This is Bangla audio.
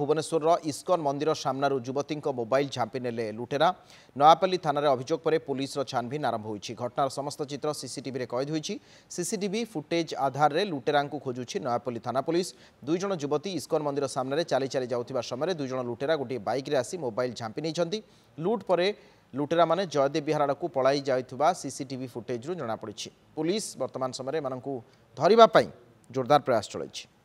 ভুবনেশ্বরর ইস্কন মন্দির সামনার যুবতী মোবাইল ঝাঁপি নেলে লুটেরা নয়াপাল্লি থানার অভিযোগ পরে পুলিশের ছানভিন আরম্ভ হয়েছে ঘটনার সমস্ত চিত্র সিসিটিভি কয়েদ হয়েছে সিসিটিভি ফুটেজ আধারে লুটেরা খোঁজুছে নয়াপল্লী থানা পুলিশ দুইজন যুবতী ইস্কন মন্দির সামনে চালি চালি যাওয়া সময় দুইজন লুটেরা গোটি বাইক্রে আসি মোবাইল ঝাঁপি নিয়েছেন লুট পরে লুটেরা মানে জয়দেব বিহার আড়ক পলাই যাওয়া সিসিটিভি ফুটেজরু জনাপড়ি পুলিশ বর্তমান সময় এমন ধরা জোরদার প্রয়াস চলাইছে